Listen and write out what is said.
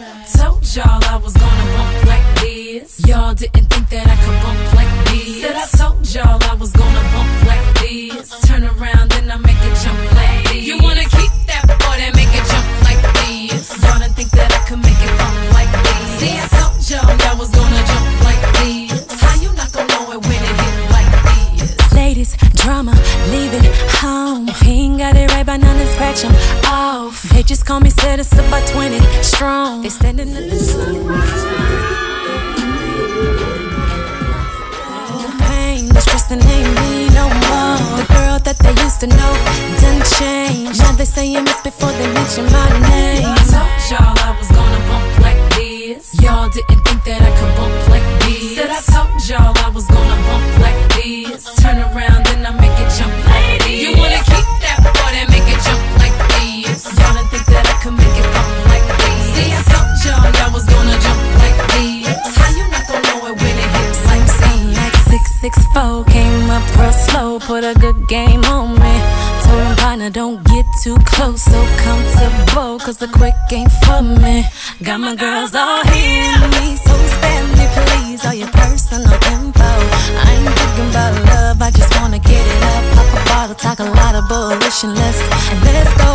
Told y'all I was gonna bump like this. Y'all didn't think that I could bump just call me citizen by 20 strong. They standing in the sun. The pain, the stress, and ain't me no more. The girl that they used to know done changed. Now they saying miss before they mention my name. I told y'all I was gonna bump like this. Y'all didn't think that I could bump like this. Said I told y'all I was gonna bump like this. Turn around foe. Came up real slow, put a good game on me. Told him, partner, don't get too close, so comfortable, cause the quick ain't for me. Got my girls all hitting me, so spend me, please, all your personal info. I ain't thinking about love, I just wanna get it up. Pop a bottle, talk a lot of bull, let's, let's go.